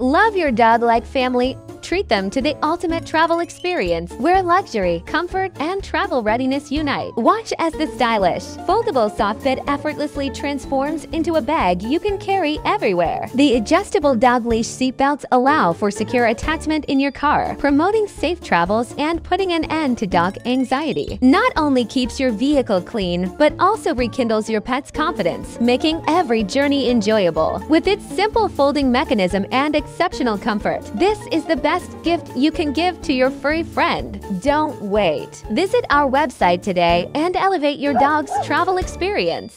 Love your dog like family. Treat them to the ultimate travel experience where luxury, comfort, and travel readiness unite. Watch as the stylish, foldable soft bed effortlessly transforms into a bag you can carry everywhere. The adjustable dog leash seatbelts allow for secure attachment in your car, promoting safe travels and putting an end to dog anxiety. Not only keeps your vehicle clean, but also rekindles your pet's confidence, making every journey enjoyable. With its simple folding mechanism and exceptional comfort, this is the best gift you can give to your furry friend. Don't wait. Visit our website today and elevate your dog's travel experience.